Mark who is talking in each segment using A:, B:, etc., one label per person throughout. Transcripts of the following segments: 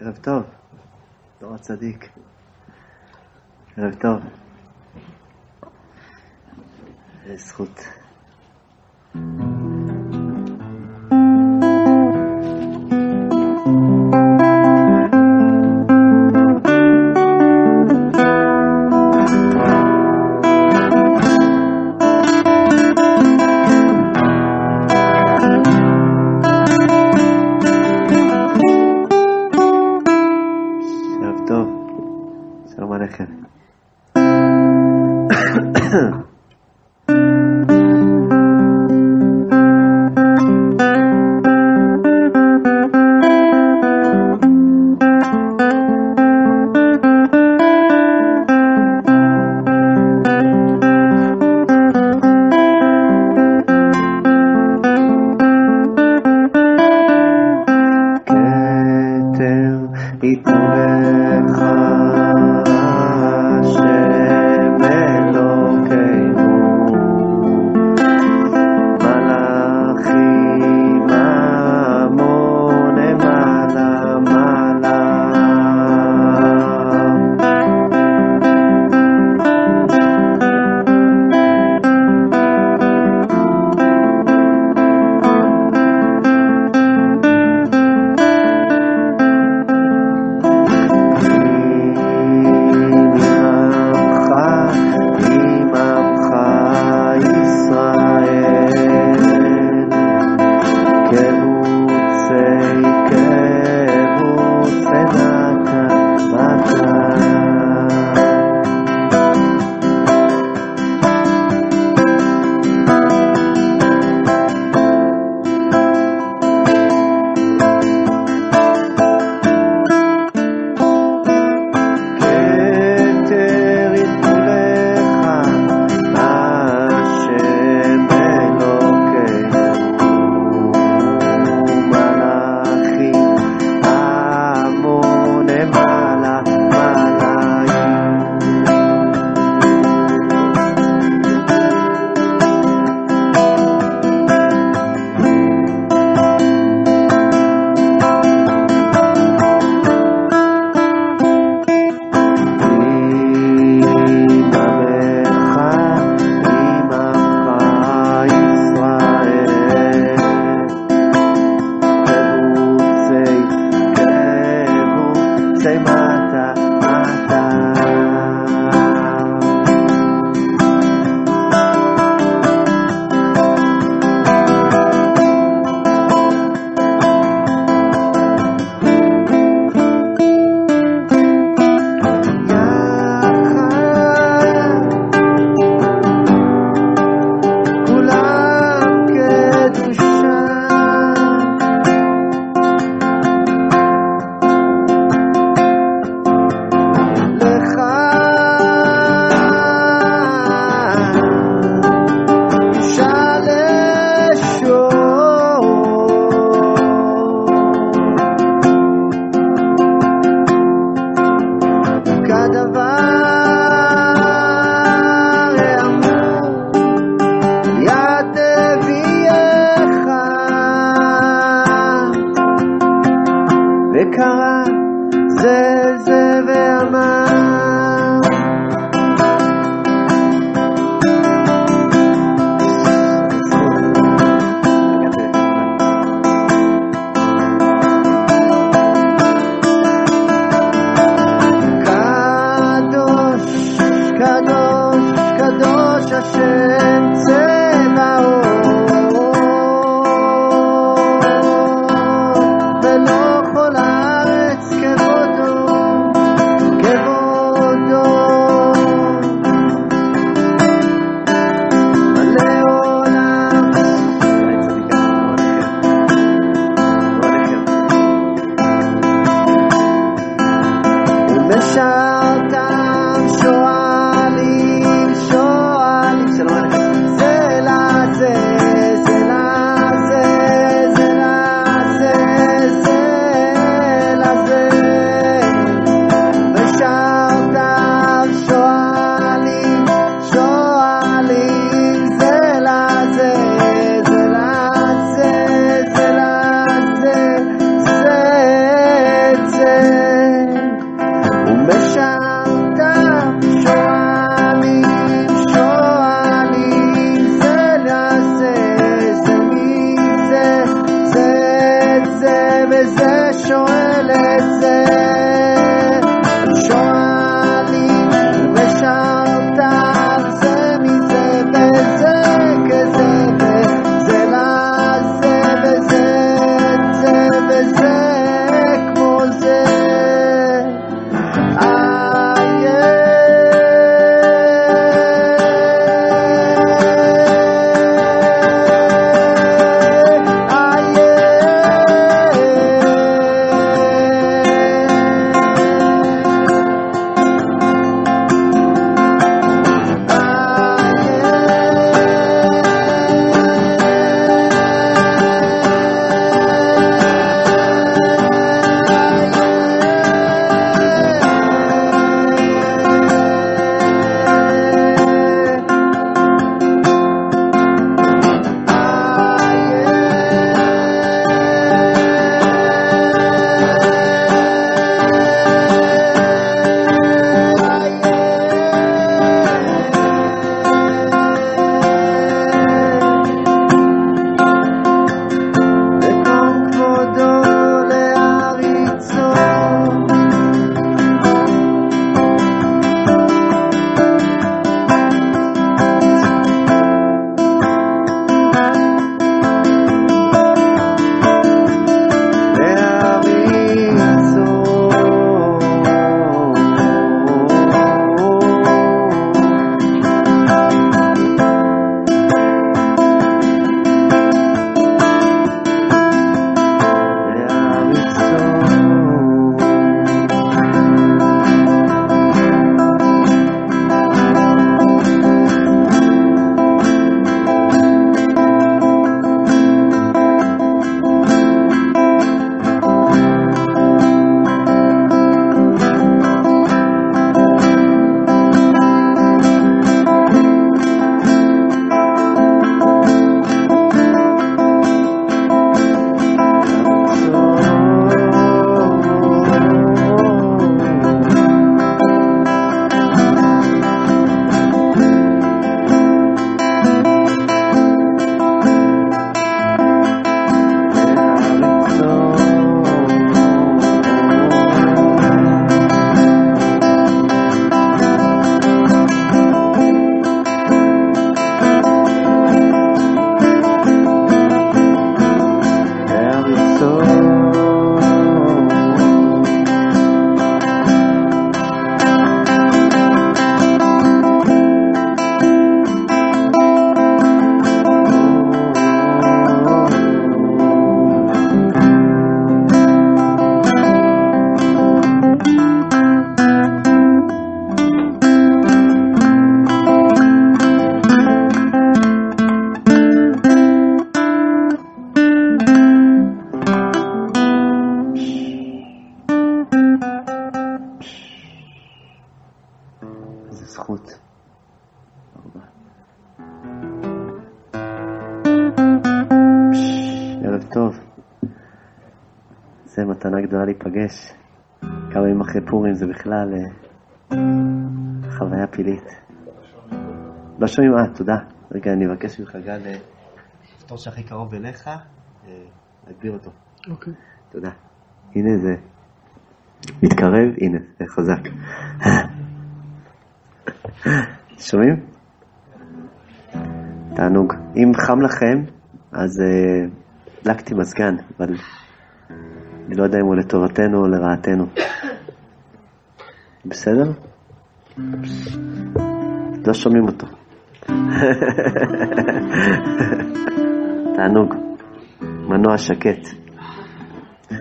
A: ערב טוב, דור הצדיק. ערב טוב. זכות. להיפגש. כמה ימים אחרי פורים זה בכלל אה, חוויה פלאית. לא שומעים? אה, תודה. רגע, אני אבקש ממך גל, אה, לפתור שהכי קרוב אליך, אה, להגביר אותו.
B: אוקיי.
A: תודה. הנה זה מתקרב, הנה, זה חזק. שומעים? תענוג. אם חם לכם, אז אה, הדלקתי מזגן, אבל אני לא יודע אם הוא לטובתנו או לרעתנו. בסדר? לא שומעים אותו. תענוג. מנוע שקט.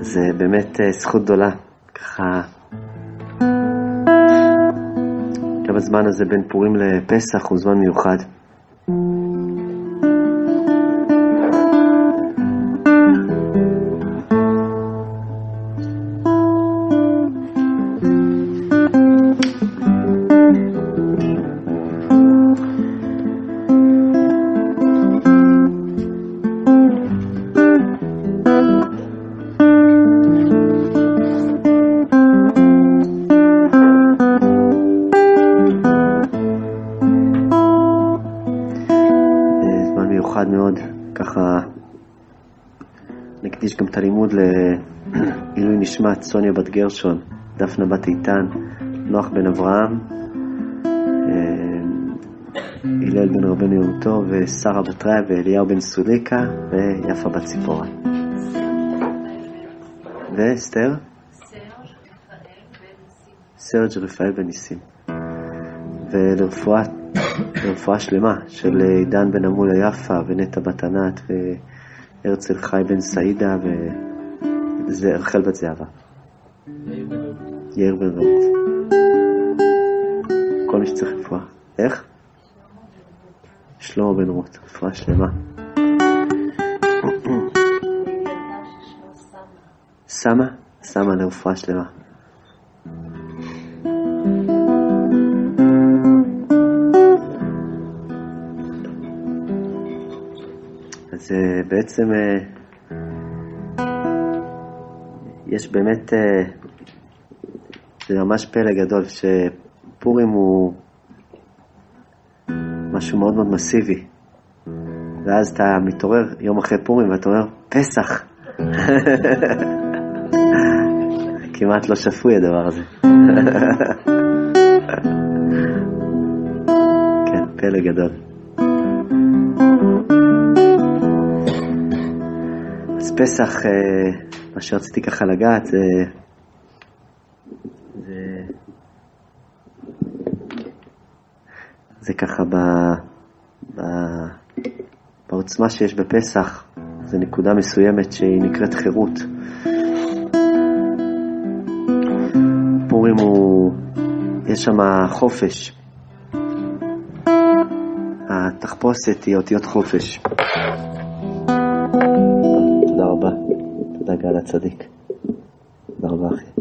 A: זה באמת אה, זכות גדולה, ככה... גם הזמן הזה בין פורים לפסח הוא זמן מיוחד. נקדיש גם את הלימוד לעילוי נשמת סוניה בת גרשון, דפנה בת איתן, נוח בן אברהם, אה, הלל בן רבנו יום טוב, ושרה בת רעיה ואליהו בן סוליקה, ויפה בת ציפורה. ואסתר? סרג' רפאל בן ניסים. ולרפואה לרפואה שלמה של עידן בן עמולה יפה ונטע בת ענת והרצל חי בן סעידה ורחל בת זהבה. יאיר בן רעות. כל מי שצריך רפואה. איך? שלמה בן רות, רפואה שלמה. סמה? סמה לרפואה שלמה. אז אה, בעצם אה, יש באמת, אה, זה ממש פלא גדול, שפורים הוא משהו מאוד מאוד מסיבי. ואז אתה מתעורר יום אחרי פורים ואתה אומר, פסח. כמעט לא שפוי הדבר הזה. כן, פלא גדול. אז פסח, אה, מה שרציתי ככה לגעת זה, זה, זה ככה ב, ב, בעוצמה שיש בפסח, זה נקודה מסוימת שהיא נקראת חירות. פורים הוא, יש שם חופש. התחפושת היא אותיות חופש. הצדיק. רבה אחי.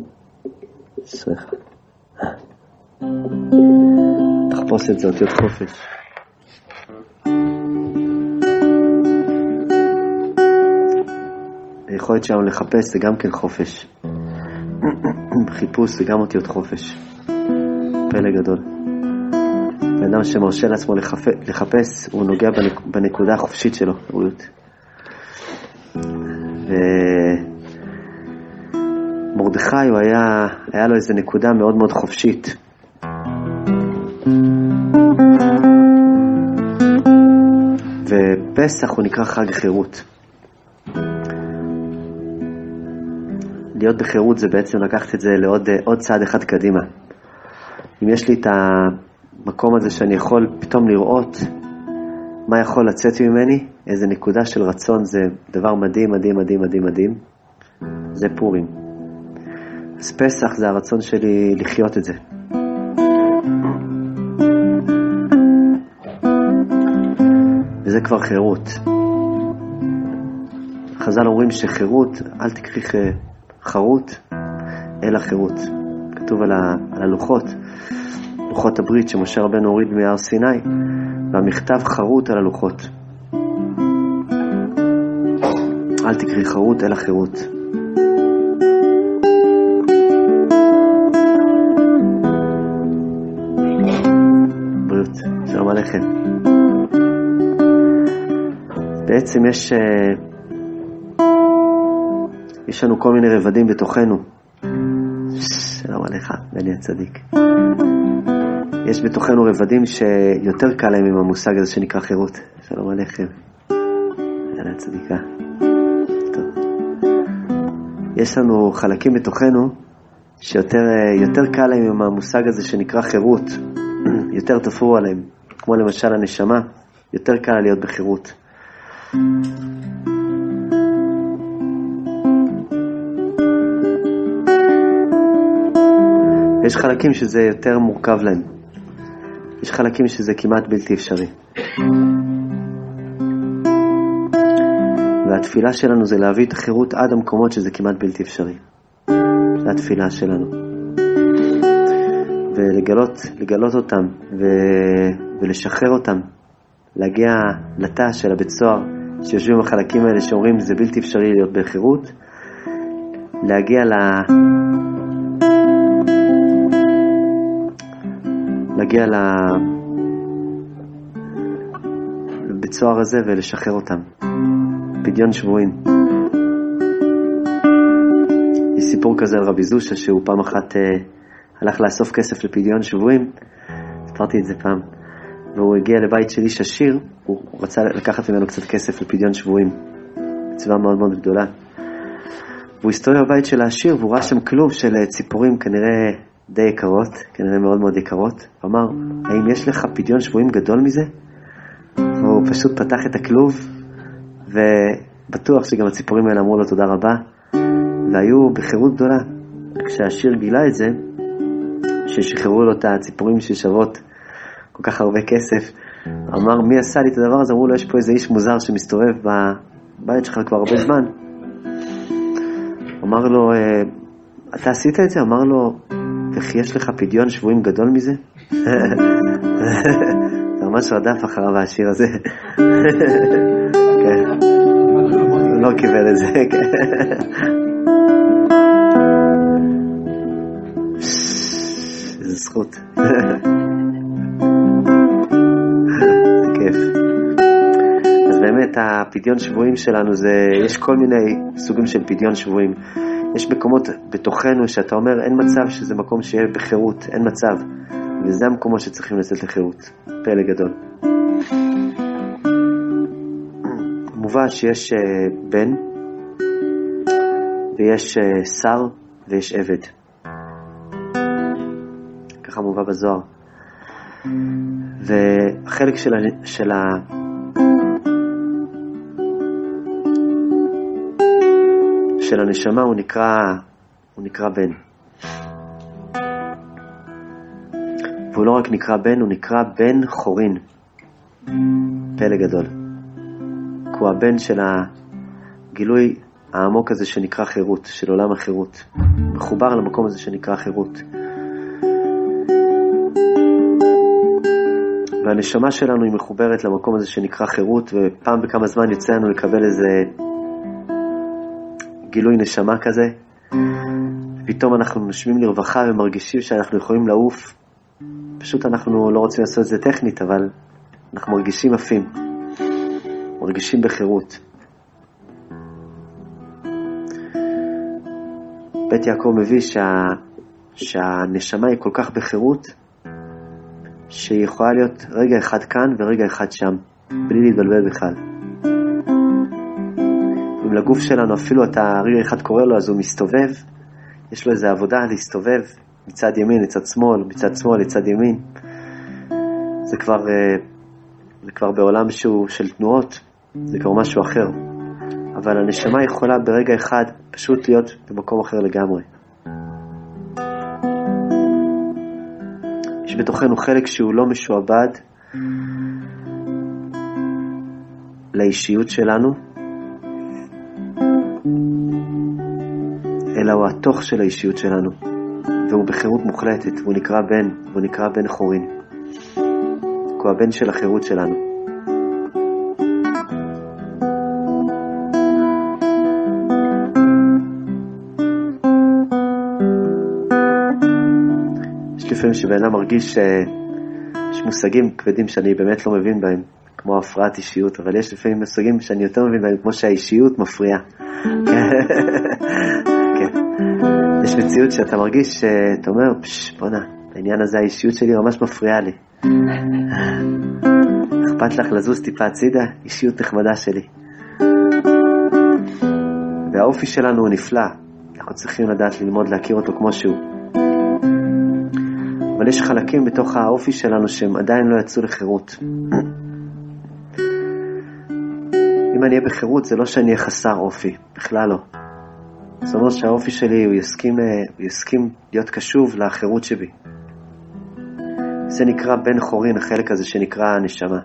A: אשריך. תחפושת זה אותיות חופש. היכולת שלנו לחפש זה גם כן חופש. חיפוש זה גם אותיות חופש. פלא גדול. בן אדם שמרשה לעצמו לחפש, הוא נוגע בנק, בנקודה החופשית שלו, בריאות. ומרדכי, הוא היה, היה לו איזו נקודה מאוד מאוד חופשית. ופסח הוא נקרא חג חירות. להיות בחירות זה בעצם לקחת את זה לעוד עוד צעד אחד קדימה. אם יש לי את המקום הזה שאני יכול פתאום לראות מה יכול לצאת ממני, איזה נקודה של רצון, זה דבר מדהים, מדהים, מדהים, מדהים, מדהים. זה פורים. אז פסח זה הרצון שלי לחיות את זה. וזה כבר חירות. חז"ל אומרים שחירות, אל תקחי חרות, אלא חירות. כתוב על, ה, על הלוחות, לוחות הברית שמשה רבנו הוריד מהר סיני, והמכתב חרות על הלוחות. אל תקרי חרות, אלא חירות. בעצם יש, יש לנו כל מיני רבדים בתוכנו. שלום עליך, בני הצדיק. יש בתוכנו רבדים שיותר קל להם עם המושג הזה שנקרא חירות. שלום עליכם. בני הצדיקה. יש לנו חלקים בתוכנו שיותר קל להם עם המושג הזה שנקרא חירות. יותר תפרו עליהם. כמו למשל הנשמה, יותר קל להיות בחירות. יש חלקים שזה יותר מורכב להם. יש חלקים שזה כמעט בלתי אפשרי. והתפילה שלנו זה להביא את החירות עד המקומות שזה כמעט בלתי אפשרי. זו התפילה שלנו. ולגלות לגלות אותם ו... ולשחרר אותם, להגיע לתא של הבית סוהר שיושבים בחלקים האלה שאומרים זה בלתי אפשרי להיות בחירות, להגיע ל... להגיע לבית סוהר הזה ולשחרר אותם. פדיון שבויים. סיפור כזה על רבי זושה, שהוא פעם אחת אה, הלך לאסוף כסף לפדיון שבויים, סיפרתי את זה פעם, והוא הגיע לבית של איש עשיר, הוא רצה לקחת ממנו קצת כסף לפדיון שבויים, מצווה מאוד מאוד גדולה. והוא הסתובב בבית של העשיר והוא ראה שם כלוב של אה, ציפורים כנראה די יקרות, כנראה מאוד מאוד יקרות. הוא אמר, האם יש לך פדיון שבויים גדול מזה? והוא פשוט פתח את הכלוב, ובטוח שגם הציפורים האלה אמרו לו תודה רבה, והיו בחירות גדולה. כשהעשיר גילה את זה, ששחררו לו את הציפורים ששוות כל כך הרבה כסף, אמר, מי עשה לי את הדבר הזה? אמרו לו, יש פה איזה איש מוזר שמסתובב בבית שלך כבר הרבה זמן. אמר לו, "אה, אתה עשית את זה? אמר לו, וכי יש לך פדיון שבויים גדול מזה? זה ממש רדף אחריו השיר הזה. כן. הוא לא קיבל את זה, כן. איזה זכות. באמת הפדיון שבויים שלנו זה, יש כל מיני סוגים של פדיון שבויים. יש מקומות בתוכנו שאתה אומר אין מצב שזה מקום שיהיה בחירות, אין מצב. וזה המקומות שצריכים לצאת לחירות. פלא גדול. מובא שיש אה, בן ויש אה, שר ויש עבד. ככה מובא בזוהר. והחלק של, ה... של ה... של הנשמה הוא נקרא, הוא נקרא בן. והוא לא רק נקרא בן, הוא נקרא בן חורין. פלא גדול. כי הוא הבן של הגילוי העמוק הזה שנקרא חירות, של עולם החירות. מחובר למקום הזה שנקרא חירות. והנשמה שלנו היא מחוברת למקום הזה שנקרא חירות, ופעם בכמה זמן יוצא לנו לקבל איזה גילוי נשמה כזה. פתאום אנחנו נושמים לרווחה ומרגישים שאנחנו יכולים לעוף. פשוט אנחנו לא רוצים לעשות את זה טכנית, אבל אנחנו מרגישים עפים. מרגישים בחירות. בית יעקב מביא שה... שהנשמה היא כל כך בחירות, שהיא יכולה להיות רגע אחד כאן ורגע אחד שם, בלי להתבלבל בכלל. לגוף שלנו אפילו אתה רגע אחד קורא לו אז הוא מסתובב, יש לו איזו עבודה להסתובב מצד ימין לצד שמאל, מצד שמאל לצד ימין. זה כבר, אה, זה כבר בעולם שהוא של תנועות, זה כבר משהו אחר. אבל הנשמה יכולה ברגע אחד פשוט להיות במקום אחר לגמרי. יש בתוכנו חלק שהוא לא משועבד לאישיות שלנו, אלא הוא התוך של האישיות שלנו, והוא בחירות מוחלטת, והוא נקרא בן, והוא נקרא בן חורין. הוא הבן של החירות שלנו. יש לפעמים שבן אדם מרגיש שיש מושגים כבדים שאני באמת לא מבין בהם, כמו הפרעת אישיות, אבל יש לפעמים מושגים שאני יותר מבין בהם, כמו שהאישיות מפריעה. יש מציאות שאתה מרגיש, אתה אומר, פשש, בואנה, העניין הזה, האישיות שלי ממש מפריעה לי. אכפת לך לזוז טיפה הצידה? אישיות נחמדה שלי. והאופי שלנו הוא נפלא, אנחנו צריכים לדעת ללמוד להכיר אותו כמו שהוא. אבל יש חלקים בתוך האופי שלנו שהם עדיין לא יצאו לחירות. אם אני אהיה בחירות זה לא שאני אהיה חסר אופי, בכלל לא. זאת אומרת שהאופי שלי הוא יסכים, הוא יסכים להיות קשוב לחירות שבי. זה נקרא בן חורין, החלק הזה שנקרא הנשמה.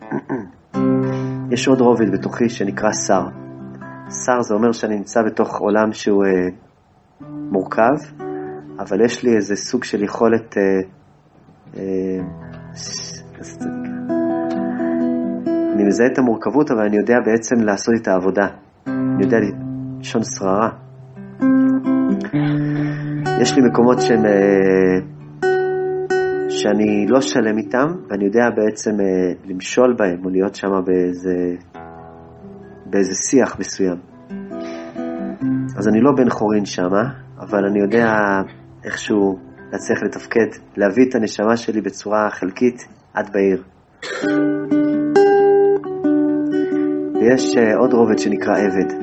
A: יש עוד רובד בתוכי שנקרא שר. שר זה אומר שאני נמצא בתוך עולם שהוא אה, מורכב, אבל יש לי איזה סוג של יכולת... אה, אה, אני מזהה את המורכבות, אבל אני יודע בעצם לעשות את העבודה. אני יודע לישון שררה. יש לי מקומות שהם... אה, שאני לא שלם איתם, ואני יודע בעצם אה, למשול בהם, או להיות שם באיזה, באיזה שיח מסוים. אז אני לא בן חורין שם, אבל אני יודע איכשהו להצליח לתפקד, להביא את הנשמה שלי בצורה חלקית עד בעיר. ויש אה, עוד רובד שנקרא עבד,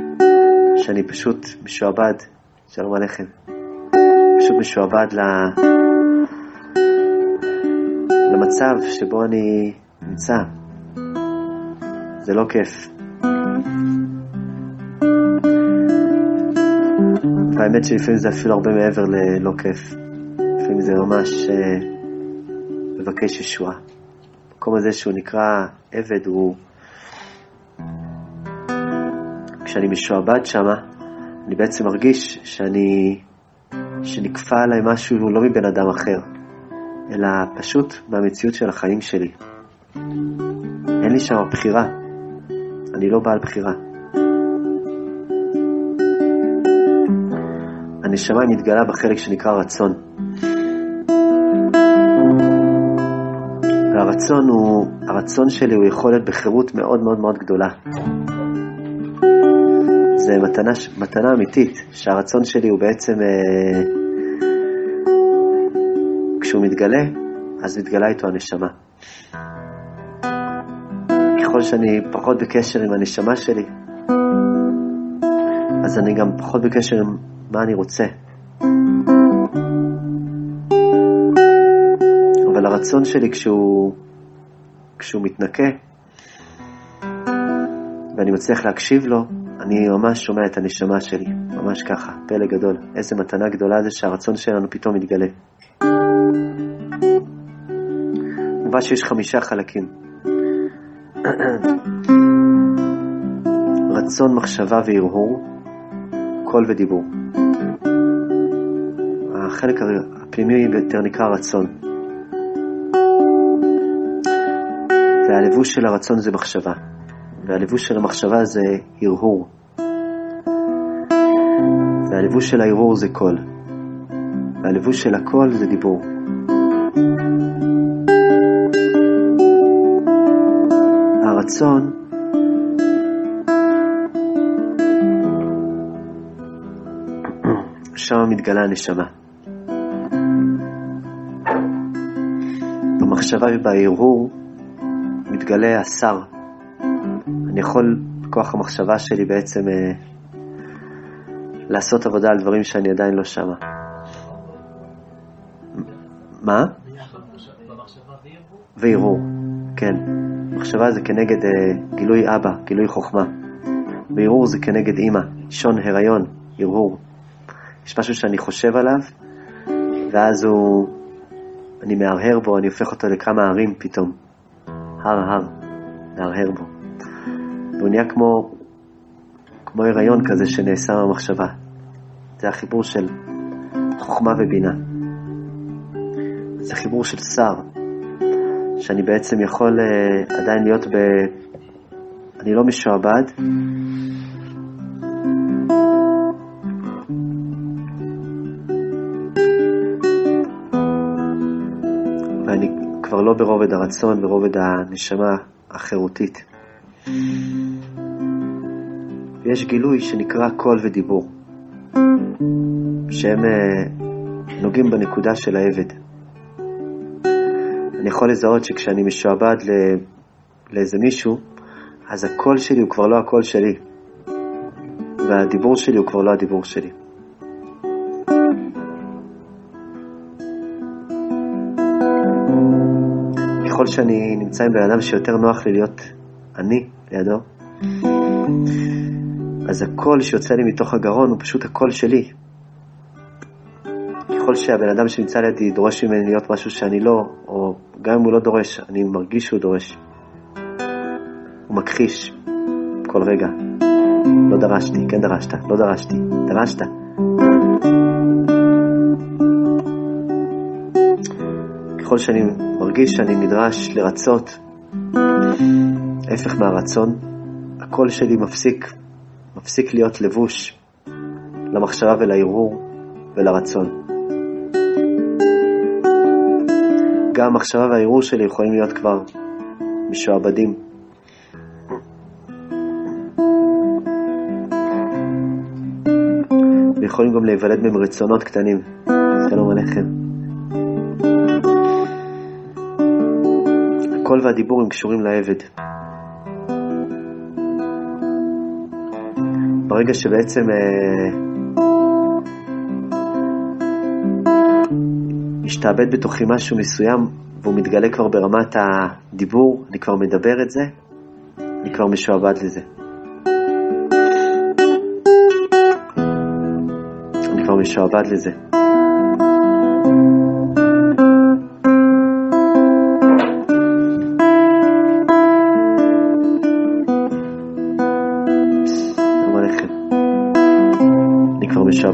A: שאני פשוט משועבד, שלום עליכם, פשוט משועבד ל... למצב שבו אני נמצא. זה לא כיף. והאמת שלפעמים זה אפילו הרבה מעבר ללא כיף. לפעמים זה ממש אה, מבקש ישועה. המקום הזה שהוא נקרא עבד הוא... כשאני משועבד שמה, אני בעצם מרגיש שאני... שנכפה עליי משהו לא מבן אדם אחר, אלא פשוט מהמציאות של החיים שלי. אין לי שם בחירה, אני לא בעל בחירה. הנשמה מתגלה בחלק שנקרא רצון. והרצון הוא, הרצון שלי הוא יכולת בחירות מאוד מאוד מאוד גדולה. זה מתנה, מתנה אמיתית, שהרצון שלי הוא בעצם, אה, כשהוא מתגלה, אז מתגלה איתו הנשמה. ככל שאני פחות בקשר עם הנשמה שלי, אז אני גם פחות בקשר עם מה אני רוצה. אבל הרצון שלי כשהוא, כשהוא מתנקה, ואני מצליח להקשיב לו, אני ממש שומע את הנשמה שלי, ממש ככה, פלא גדול. איזה מתנה גדולה זה שהרצון שלנו פתאום מתגלה. מובן שיש חמישה חלקים. רצון, מחשבה והרהור, קול ודיבור. החלק הפנימי ביותר נקרא רצון. והלבוש של הרצון זה מחשבה, והלבוש של המחשבה זה הרהור. והלבוש של הערעור זה קול, והלבוש של הקול זה דיבור. הרצון שם מתגלה הנשמה. במחשבה ובהרהור מתגלה השר. אני יכול, בכוח המחשבה שלי בעצם, אה, לעשות עבודה על דברים שאני עדיין לא שמה. מה? והרהור, כן. מחשבה זה כנגד אה, גילוי אבא, גילוי חוכמה. והרהור זה כנגד אימא, שון הריון, הרהור. יש משהו שאני חושב עליו, ואז הוא, אני מהרהר בו, אני הופך אותו לכמה ערים פתאום. הר הר, להרהר בו. והוא נהיה כמו, כמו הריון כזה שנעשה מהמחשבה. זה החיבור של חוכמה ובינה. זה חיבור של שר, שאני בעצם יכול uh, עדיין להיות ב... אני לא משועבד, ואני כבר לא ברובד הרצון, ברובד הנשמה החירותית. ויש גילוי שנקרא קול ודיבור, שהם uh, נוגעים בנקודה של העבד. אני יכול לזהות שכשאני משועבד לא, לאיזה מישהו, אז הקול שלי הוא כבר לא הקול שלי, והדיבור שלי הוא כבר לא הדיבור שלי. ככל שאני נמצא עם בן אדם שיותר נוח לי להיות אני לידו, אז הקול שיוצא לי מתוך הגרון הוא פשוט הקול שלי. ככל שהבן אדם שנמצא לידי דורש ממני להיות משהו שאני לא, או גם אם הוא לא דורש, אני מרגיש שהוא דורש. הוא מכחיש כל רגע. לא דרשתי, כן דרשת, לא דרשתי, דרשת. ככל שאני מרגיש שאני נדרש לרצות, ההפך מהרצון, הקול שלי מפסיק, מפסיק להיות לבוש למחשבה ולערעור ולרצון. גם המחשבה והערעור שלי יכולים להיות כבר משועבדים. ויכולים גם להיוולד מהם רצונות קטנים. שלום עליכם. הקול והדיבור הם קשורים לעבד. ברגע שבעצם אה, משתעבד בתוכי משהו מסוים והוא מתגלה כבר ברמת הדיבור, אני כבר מדבר את זה, אני כבר משועבד לזה. אני כבר משועבד לזה.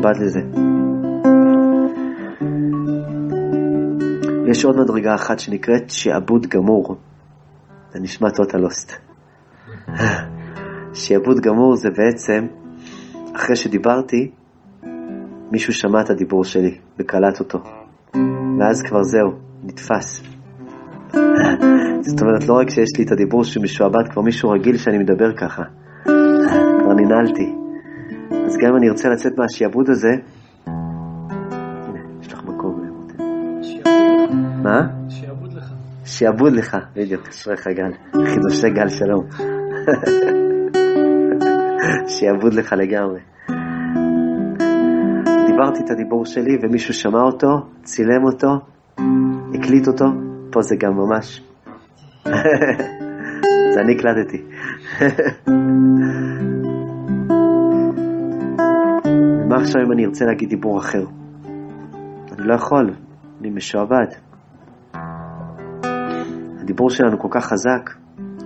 A: משועבד לזה. יש עוד מדרגה אחת שנקראת שעבוד גמור. זה נשמע טוטלוסט. שעבוד גמור זה בעצם, אחרי שדיברתי, מישהו שמע את הדיבור שלי וקלט אותו. ואז כבר זהו, נתפס. זאת אומרת, לא רק שיש לי את הדיבור שמשועבד, כבר מישהו רגיל שאני מדבר ככה. כבר ננעלתי. אז גם אם אני ארצה לצאת מהשעבוד הזה, הנה, יש לך מקום, רותם. מה?
C: שיעבוד לך.
A: שעבוד לך, בדיוק, אשריך גל, חידושי גל שלום. שעבוד לך לגמרי. דיברתי את הדיבור שלי ומישהו שמע אותו, צילם אותו, הקליט אותו, פה זה גם ממש. זה אני הקלטתי. עכשיו אם אני ארצה להגיד דיבור אחר? אני לא יכול, אני משועבד. הדיבור שלנו כל כך חזק,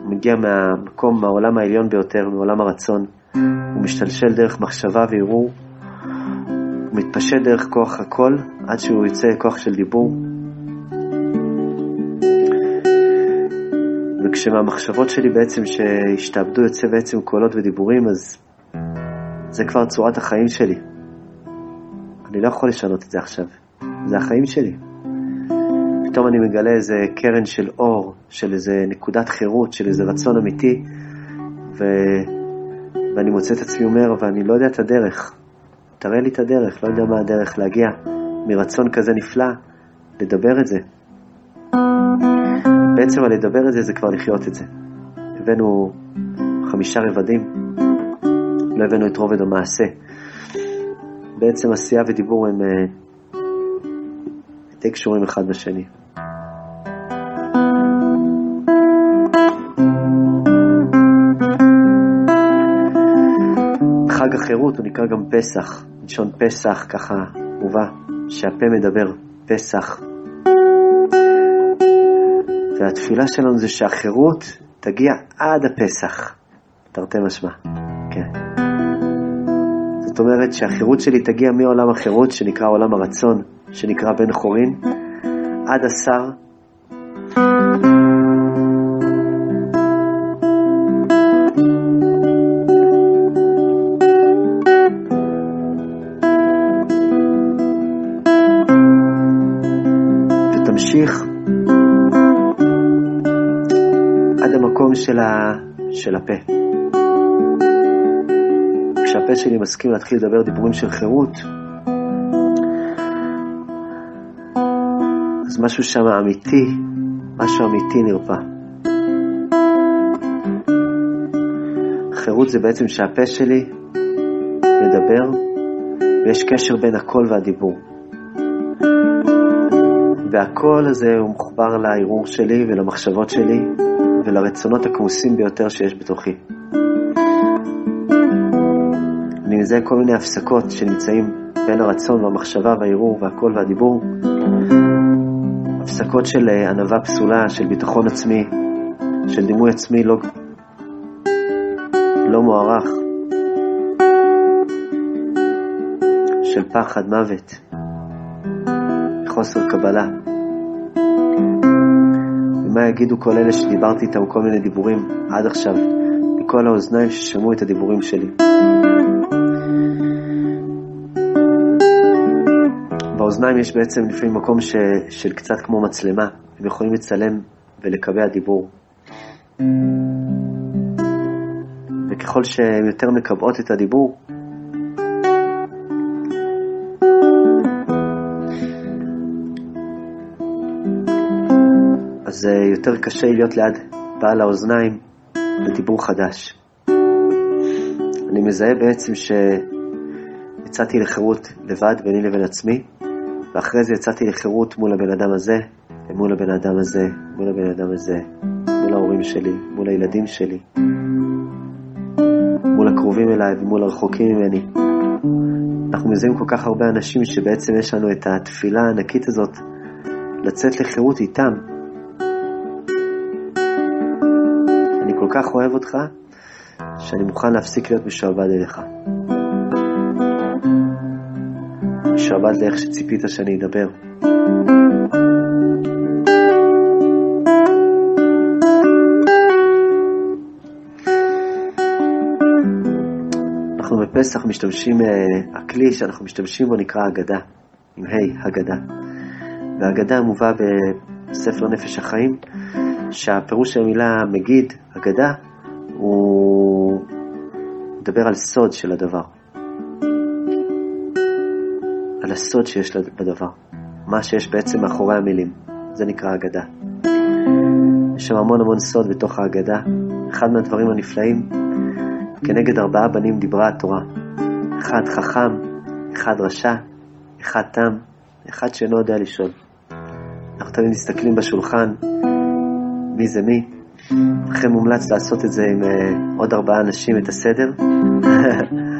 A: הוא מגיע מהמקום, מהעולם העליון ביותר, מעולם הרצון. הוא משתלשל דרך מחשבה וערעור, הוא מתפשט דרך כוח הקול, עד שהוא יוצא כוח של דיבור. וכשמהמחשבות שלי בעצם שהשתעבדו יוצא בעצם קולות ודיבורים, אז זה כבר צורת החיים שלי. אני לא יכול לשנות את זה עכשיו, זה החיים שלי. פתאום אני מגלה איזה קרן של אור, של איזה נקודת חירות, של איזה רצון אמיתי, ו... ואני מוצא את עצמי אומר, ואני לא יודע את הדרך. תראה לי את הדרך, לא יודע מה הדרך להגיע מרצון כזה נפלא, לדבר את זה. בעצם הלדבר את זה זה כבר לחיות את זה. הבאנו חמישה רבדים, לא הבאנו את רובד המעשה. בעצם עשייה ודיבור הם אה, די קשורים אחד בשני. חג החירות הוא נקרא גם פסח, לשון פסח ככה מובא, שהפה מדבר, פסח. והתפילה שלנו זה שהחירות תגיע עד הפסח, תרתי משמע. זאת אומרת שהחירות שלי תגיע מעולם החירות, שנקרא עולם הרצון, שנקרא בן חורין, עד השר. ותמשיך עד המקום של, ה... של הפה. כשהפה שלי מסכים להתחיל לדבר דיבורים של חירות, אז משהו שם אמיתי, משהו אמיתי נרפא. חירות זה בעצם שהפה שלי מדבר, ויש קשר בין הקול והדיבור. והקול הזה הוא מחובר לערעור שלי ולמחשבות שלי ולרצונות הכמוסים ביותר שיש בתוכי. אני מזהה כל מיני הפסקות שנמצאים בין הרצון והמחשבה והערעור והקול והדיבור. הפסקות של אה, ענווה פסולה, של ביטחון עצמי, של דימוי עצמי לא, לא מוערך, של פחד, מוות, חוסר קבלה. ומה יגידו כל אלה שדיברתי איתם כל מיני דיבורים עד עכשיו, מכל האוזניים ששמעו את הדיבורים שלי. לאוזניים יש בעצם לפעמים מקום ש, של קצת כמו מצלמה, הם יכולים לצלם ולקבע דיבור. וככל שהן יותר מקבעות את הדיבור, אז אה, יותר קשה להיות ליד בעל האוזניים בדיבור חדש. אני מזהה בעצם שיצאתי לחירות לבד ביני לבין עצמי, ואחרי זה יצאתי לחירות מול הבן אדם הזה, ומול הבן אדם הזה, מול הבן אדם הזה, מול ההורים שלי, מול הילדים שלי, מול הקרובים אליי ומול הרחוקים ממני. אנחנו מזהים כל כך הרבה אנשים שבעצם יש לנו את התפילה הענקית הזאת לצאת לחירות איתם. אני כל כך אוהב אותך, שאני מוכן להפסיק להיות משועבד אליך. משועבד לאיך שציפית שאני אדבר. אנחנו בפסח משתמשים, אה, הכלי שאנחנו משתמשים בו נקרא הגדה, עם ה' הגדה. והגדה מובא בספר נפש החיים, שהפירוש של המילה מגיד, הגדה, הוא מדבר על סוד של הדבר. הסוד שיש בדבר. מה שיש בעצם מאחורי המילים. זה נקרא אגדה. יש שם המון המון סוד בתוך האגדה. אחד מהדברים הנפלאים, כנגד ארבעה בנים דיברה התורה. אחד חכם, אחד רשע, אחד תם, אחד שאינו יודע לשאול. אנחנו תמיד מסתכלים בשולחן, מי זה מי. לכן מומלץ לעשות את זה עם uh, עוד ארבעה אנשים, את הסדר,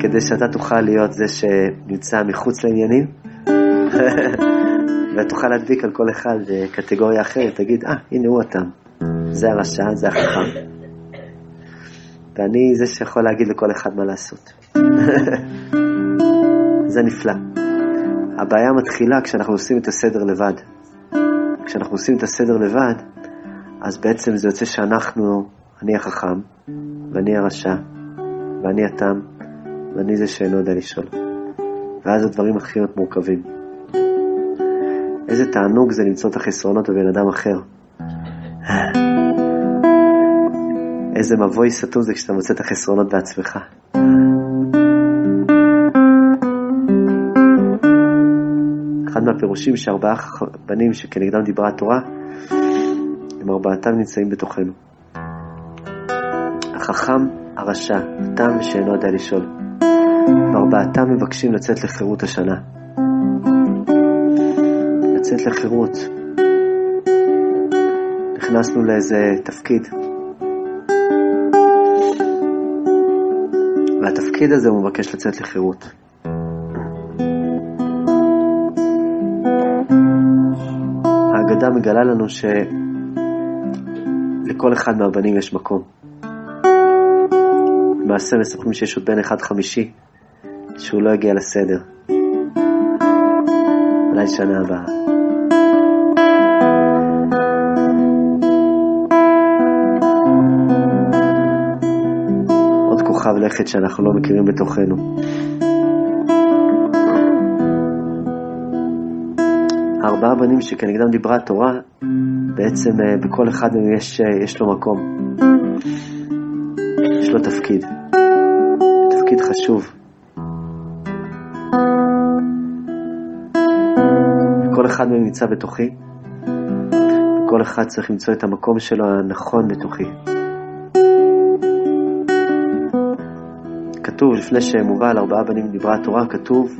A: כדי שאתה תוכל להיות זה שנמצא מחוץ לעניינים, ותוכל להדביק על כל אחד קטגוריה אחרת, תגיד, אה, ah, הנה הוא התם, זה הרשע, זה החכם. ואני זה שיכול להגיד לכל אחד מה לעשות. זה נפלא. הבעיה מתחילה כשאנחנו עושים את הסדר לבד. כשאנחנו עושים את הסדר לבד, אז בעצם זה יוצא שאנחנו, אני החכם, ואני הרשע, ואני התם, ואני זה שאינו יודע לשאול. ואז הדברים להיות מורכבים. איזה תענוג זה למצוא את החסרונות בבן אדם אחר. איזה מבוי סתום זה כשאתה מוצא את החסרונות בעצמך. אחד מהפירושים שארבעה בנים שכנגדם דיברה התורה, הם ארבעתם נמצאים בתוכנו. החכם, הרשע, תם ושאינו יודע לשאול. וארבעתם מבקשים לצאת לחירות השנה. לצאת לחירות. נכנסנו לאיזה תפקיד. והתפקיד הזה הוא מבקש לצאת לחירות. ההגדה מגלה לנו ש... לכל אחד מהבנים יש מקום. למעשה מספרים שיש עוד בן אחד חמישי שהוא לא הגיע לסדר. אולי שנה הבאה. עוד כוכב לכת שאנחנו לא מכירים בתוכנו. ארבעה בנים שכנגדם דיברה התורה, בעצם אה, בכל אחד מהם יש, אה, יש לו מקום. יש לו תפקיד. תפקיד חשוב. אחד מהם נמצא בתוכי, וכל אחד צריך למצוא את המקום שלו הנכון בתוכי. כתוב, לפני שמובא על ארבעה בנים דיברה התורה, כתוב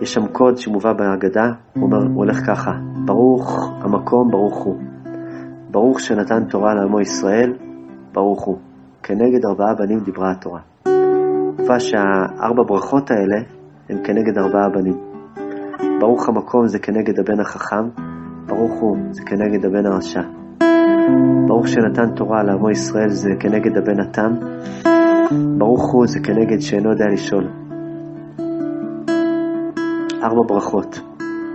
A: יש שם קוד שמובא בהגדה, הוא אומר, הוא הולך ככה, ברוך המקום, ברוך הוא. ברוך שנתן תורה לעמו ישראל, ברוך הוא. כנגד ארבעה בנים דיברה התורה. תקופה שהארבע ברכות האלה הן כנגד ארבעה בנים. ברוך המקום זה כנגד הבן החכם, ברוך הוא זה כנגד הבן הרשע. ברוך שנתן תורה לעמו ישראל זה כנגד הבן התם, ברוך הוא זה כנגד שאינו יודע לשאול. ארבע ברכות.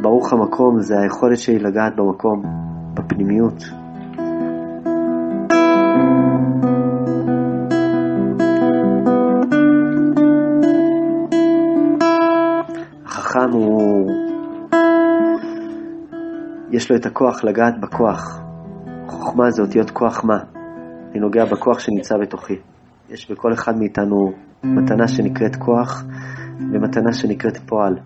A: ברוך המקום זה היכולת שלי לגעת במקום, בפנימיות. יש לו את הכוח לגעת בכוח. חוכמה זה אותיות כוח מה. אני נוגע בכוח שנמצא בתוכי. יש בכל אחד מאיתנו מתנה שנקראת כוח ומתנה שנקראת פועל.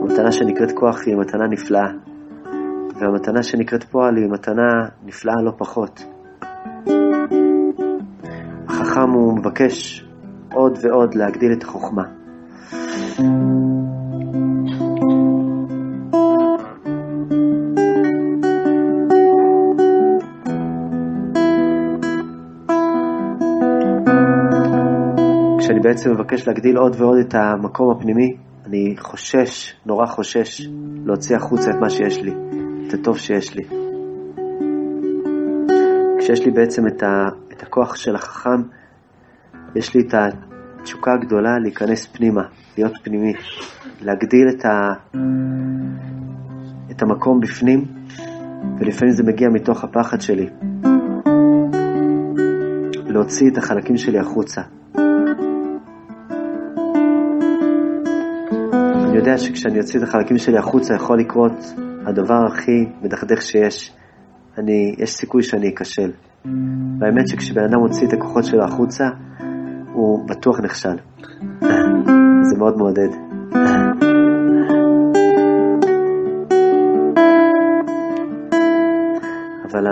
A: המתנה שנקראת כוח היא מתנה נפלאה, והמתנה שנקראת פועל היא מתנה נפלאה לא פחות. החכם הוא מבקש עוד ועוד להגדיל את החוכמה. כשאני בעצם מבקש להגדיל עוד ועוד את המקום הפנימי, אני חושש, נורא חושש, להוציא החוצה את מה שיש לי, את הטוב שיש לי. כשיש לי בעצם את, ה, את הכוח של החכם, יש לי את התשוקה הגדולה להיכנס פנימה, להיות פנימי, להגדיל את, ה, את המקום בפנים, ולפעמים זה מגיע מתוך הפחד שלי. להוציא את החלקים שלי החוצה. אני יודע שכשאני אוציא את החלקים שלי החוצה יכול לקרות הדבר הכי מדכדך שיש. אני, יש סיכוי שאני אכשל. והאמת שכשבן אדם מוציא את הכוחות שלו החוצה, הוא בטוח נכשל. זה מאוד מעודד. אבל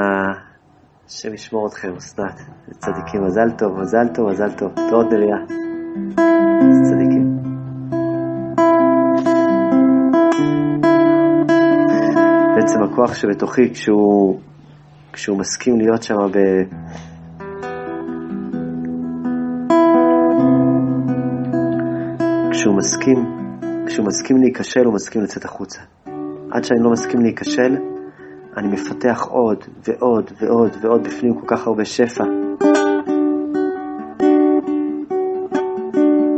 A: השם ישמור אתכם, אסנת, צדיקים, מזל טוב, מזל טוב, מזל טוב. תראות נריה. הכוח שבתוכי, כשהוא, כשהוא מסכים להיות שם ב... כשהוא מסכים, כשהוא מסכים להיכשל, הוא מסכים לצאת החוצה. עד שאני לא מסכים להיכשל, אני מפתח עוד ועוד ועוד ועוד בפנים כל כך הרבה שפע.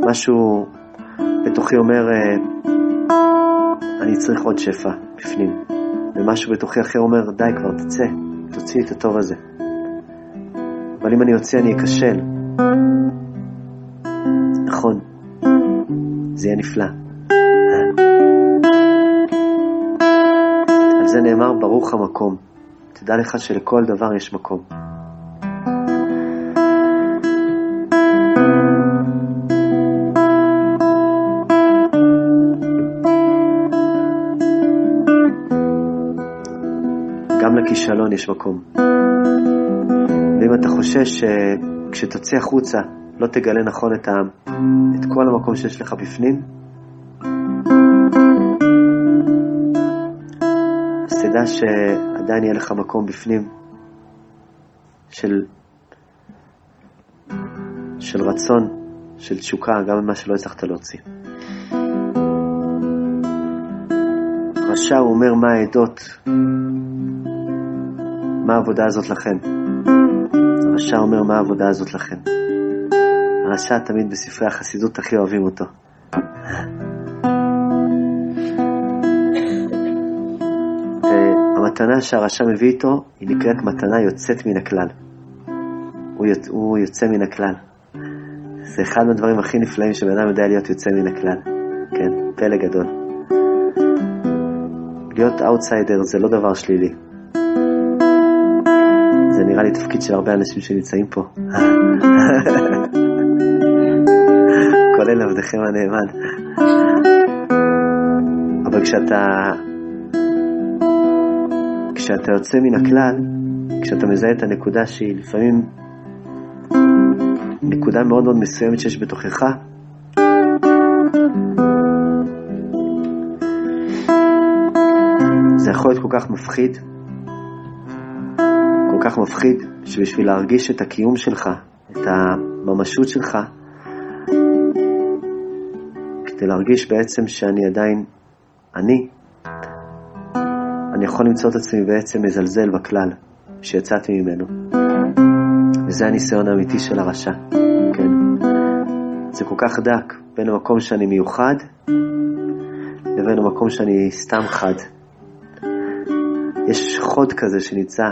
A: משהו בתוכי אומר, אה, אני צריך עוד שפע בפנים. ומשהו בתוכי אחר אומר, די כבר, תצא, תוציא את הטוב הזה. אבל אם אני אוציא, אני אכשל. נכון, זה יהיה נפלא. על זה נאמר, ברוך המקום. תדע לך שלכל דבר יש מקום. לכישלון יש מקום. ואם אתה חושש שכשתוציא החוצה לא תגלה נכון את, ה... את כל המקום שיש לך בפנים, אז תדע שעדיין יהיה לך מקום בפנים של, של רצון, של תשוקה, גם ממה שלא הצלחת להוציא. רשע הוא אומר מה העדות, מה העבודה הזאת לכם. הרשע אומר מה העבודה הזאת לכם. הרשע תמיד בספרי החסידות הכי אוהבים אותו. המתנה שהרשע מביא איתו היא נקראת מתנה יוצאת מן הכלל. הוא, יוצ... הוא יוצא מן הכלל. זה אחד מהדברים הכי נפלאים שבן אדם יודע להיות יוצא מן הכלל. כן, פלא גדול. להיות אאוטסיידר זה לא דבר שלילי. נראה לי תפקיד של הרבה אנשים שנמצאים פה. כולל עבדכם הנאמן. אבל כשאתה... כשאתה יוצא מן הכלל, כשאתה מזהה את הנקודה שהיא לפעמים נקודה מאוד מאוד מסוימת שיש בתוכך, זה יכול להיות כל כך מפחיד, מפחיד, שבשביל להרגיש את הקיום שלך, את הממשות שלך, כדי להרגיש בעצם שאני עדיין אני, אני יכול למצוא את עצמי בעצם מזלזל בכלל שיצאתי ממנו. וזה הניסיון האמיתי של הרשע, כן. זה כל כך דק בין המקום שאני מיוחד לבין המקום שאני סתם חד. יש חוד כזה שנמצא,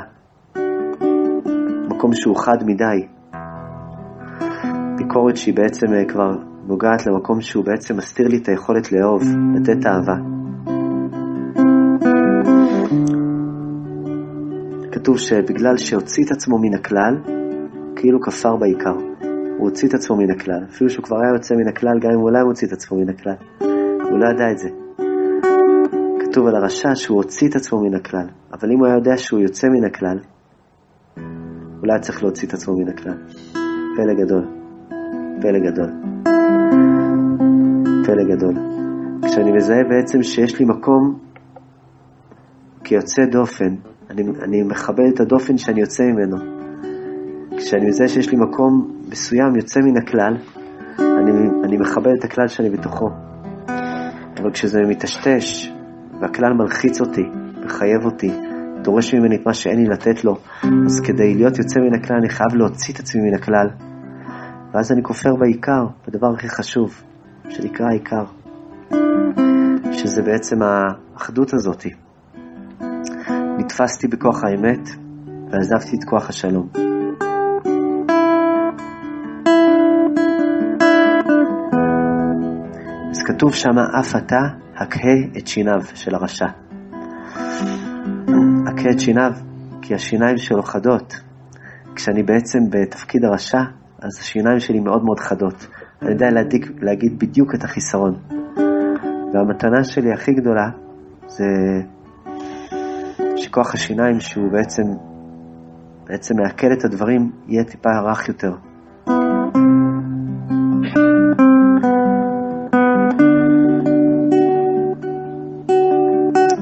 A: מקום שהוא חד מדי. ביקורת שהיא בעצם כבר נוגעת למקום שהוא בעצם מסתיר לי את היכולת לאהוב, לתת אהבה. כתוב שבגלל שהוציא את עצמו מן הכלל, כאילו כפר בעיקר. הוא הוציא את עצמו מן הכלל. אפילו שהוא כבר היה יוצא מן הכלל, גם אם אולי הוא הוציא את עצמו מן הכלל. הוא לא ידע את זה. כתוב על הרשע שהוא הוציא את עצמו מן הכלל, אבל אם הוא היה יודע שהוא יוצא מן הכלל, אולי היה צריך להוציא את עצמו מן הכלל. פלא גדול, פלא גדול, פלא גדול. כשאני מזהה בעצם שיש לי מקום כיוצא דופן, אני, אני מכבד את הדופן שאני יוצא ממנו. כשאני מזהה שיש לי מקום מסוים יוצא מן הכלל, אני, אני מכבד את הכלל שאני בתוכו. אבל כשזה מטשטש, והכלל מלחיץ אותי, מחייב אותי, דורש ממני את מה שאין לי לתת לו, אז כדי להיות יוצא מן הכלל אני חייב להוציא את עצמי מן הכלל. ואז אני כופר בעיקר, בדבר הכי חשוב, שנקרא העיקר, שזה בעצם האחדות הזאת. נתפסתי בכוח האמת ועזבתי את כוח השלום. אז כתוב שם, אף אתה הכהה את שיניו של הרשע. הכהה את שיניו, כי השיניים שלו חדות. כשאני בעצם בתפקיד הרשע, אז השיניים שלי מאוד מאוד חדות. אני יודע להדיק, להגיד בדיוק את החיסרון. והמתנה שלי הכי גדולה זה שכוח השיניים שהוא בעצם, בעצם מעכל את הדברים, יהיה טיפה רך יותר.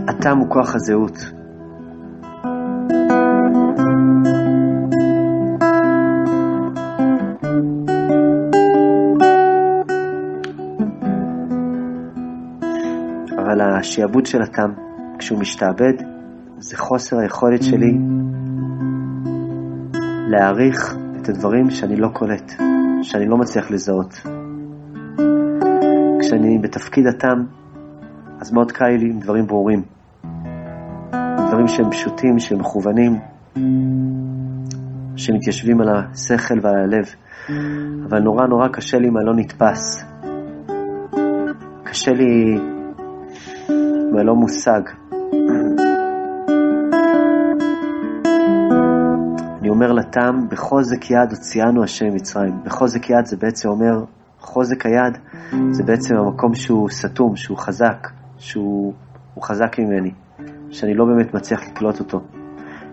A: הטעם הוא כוח הזהות. השעבוד של הטעם, כשהוא משתעבד, זה חוסר היכולת שלי להעריך את הדברים שאני לא קולט, שאני לא מצליח לזהות. כשאני בתפקיד הטעם, אז מאוד קל לי עם דברים ברורים. דברים שהם פשוטים, שהם מכוונים, שמתיישבים על השכל ועל הלב. אבל נורא נורא קשה לי עם הלא נתפס. קשה לי הלא מושג. אני אומר לתם, בחוזק יד הוציאנו השם מצרים. בחוזק יד זה בעצם אומר, חוזק היד זה בעצם המקום שהוא סתום, שהוא חזק, שהוא חזק ממני, שאני לא באמת מצליח לקלוט אותו.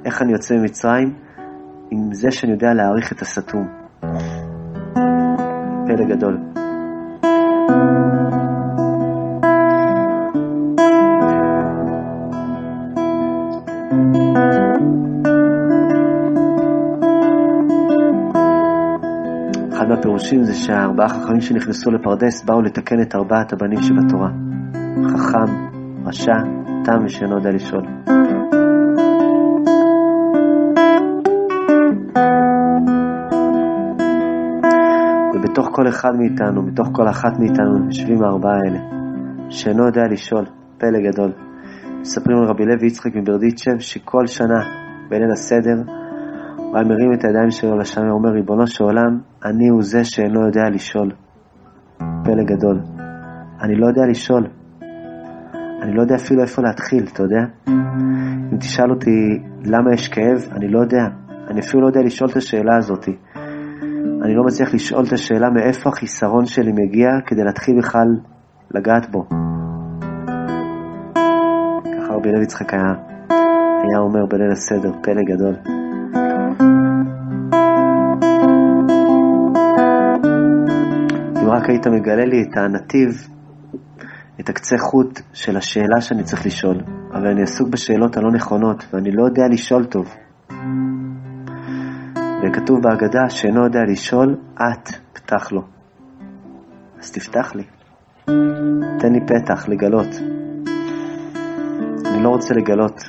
A: איך אני יוצא ממצרים? עם זה שאני יודע להעריך את הסתום. פלא גדול. אחד מהפירושים זה שהארבעה חכמים שנכנסו לפרדס באו לתקן את ארבעת הבנים שבתורה. חכם, רשע, תם ושאינו יודע לשאול. ובתוך כל אחד מאיתנו, בתוך כל אחת מאיתנו, יושבים הארבעה האלה, שאינו יודע לשאול, פלא גדול. מספרים על רבי לוי יצחק מברדיצ'ב שכל שנה בליל הסדר הוא היה מרים את הידיים שלו לשם ואומר, ריבונו של עולם, אני הוא זה שאינו יודע לשאול. פלא גדול. אני לא יודע לשאול. אני לא יודע אפילו איפה להתחיל, אתה יודע? אם תשאל אותי למה יש כאב, אני לא יודע. אני אפילו לא יודע לשאול את השאלה הזאת. אני לא מצליח לשאול את השאלה מאיפה החיסרון שלי מגיע כדי להתחיל בכלל לגעת בו. ככה רבי לוי יצחק היה, היה אומר בליל הסדר, פלא גדול. רק היית מגלה לי את הנתיב, את הקצה חוט של השאלה שאני צריך לשאול, אבל אני עסוק בשאלות הלא נכונות, ואני לא יודע לשאול טוב. וכתוב בהגדה שאינו יודע לשאול, את פתח לו. אז תפתח לי. תן לי פתח לגלות. אני לא רוצה לגלות